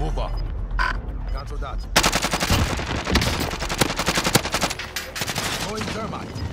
Move up. Cancel that. Going termite.